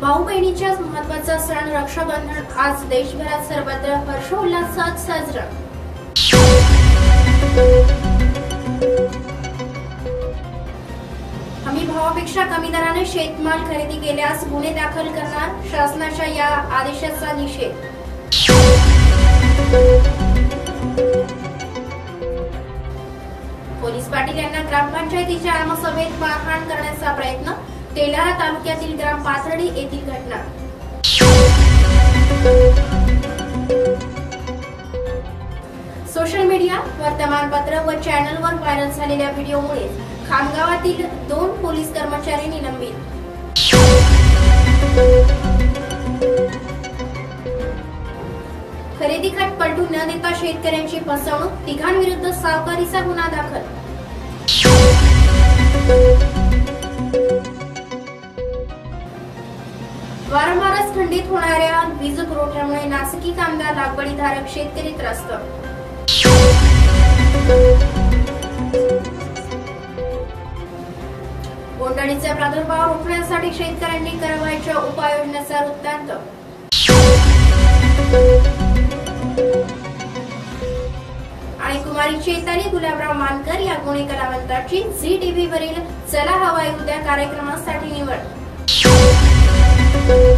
भाऊ बहिणीच्या महत्त्वाचा सण रक्षाबंधन आज देशभरात सर्वत्र हर्षोल्लासात साजरा. हमी भावापेक्षा कमी दराने शेतमाल खरेदी केल्यास गुन्हे दाखल करणार शासनाच्या या आदेशाचा निषेध. पोलीस पाटील यांना ग्रामपंचायतीच्या आमसभेत मारहाण करण्याचा प्रयत्न तेल्हारा तालुक्यातील ग्राम पाथर्डी येथील घटना. सोशल मीडिया वर्तमानपत्र व चॅनलवर व्हायरल झालेल्या व्हिडिओमुळे खामगावातील दोन पोलीस कर्मचारी निलंबित. खरेदी खाट पलटू न देता शेतकऱ्यांची फसवणूक तिघांविरुद्ध सावकारीचा गुन्हा दाखल. वारंवारच खंडित होणाऱ्या वीज पुरवठ्यामुळे नासिकी कांदा लागवडीधारक शेतकरी त्रस्त. बोंडअळीचा प्रादुर्भाव रोखण्यासाठी शेतकऱ्यांनी करावयाच्या उपाययोजनेचा वृत्तांत. आणि कुमारी चेताली गुलाबराव मानकर या गुणी कलावंताची झी टीव्ही वरील चला हवाई उद्या कार्यक्रमासाठी निवड. Thank you.